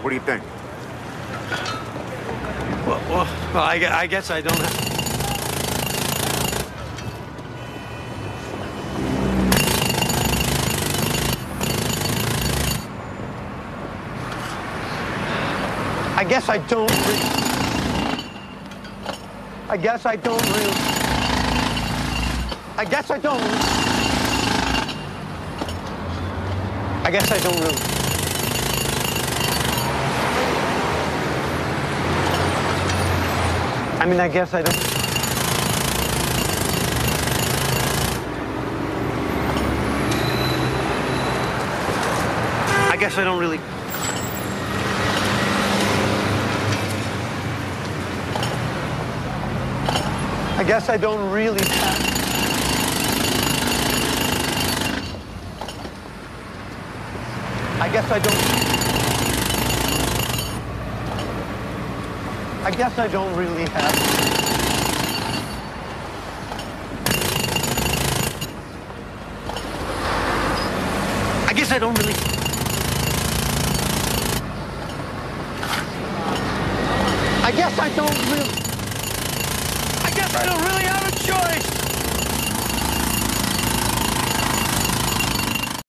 What do you think? Well, well, well I, I guess I don't have... I guess I don't re- I guess I don't really... I guess I don't... I guess I don't really... I mean, I guess I don't... I guess I don't really... I guess I don't really. I guess I don't... I guess I don't really have... I guess I don't really... I guess I don't really... I guess I don't really have...